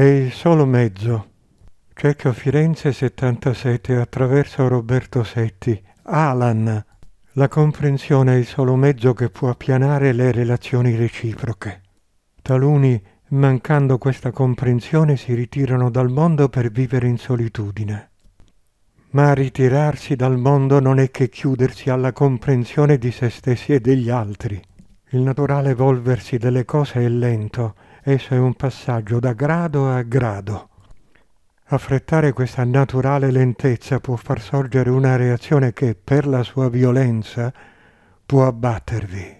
è il solo mezzo. Cecchio Firenze 77 attraverso Roberto Setti. Alan. La comprensione è il solo mezzo che può appianare le relazioni reciproche. Taluni, mancando questa comprensione, si ritirano dal mondo per vivere in solitudine. Ma ritirarsi dal mondo non è che chiudersi alla comprensione di se stessi e degli altri. Il naturale evolversi delle cose è lento, esso è un passaggio da grado a grado. Affrettare questa naturale lentezza può far sorgere una reazione che, per la sua violenza, può abbattervi.